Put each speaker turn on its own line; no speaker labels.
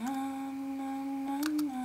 na na na na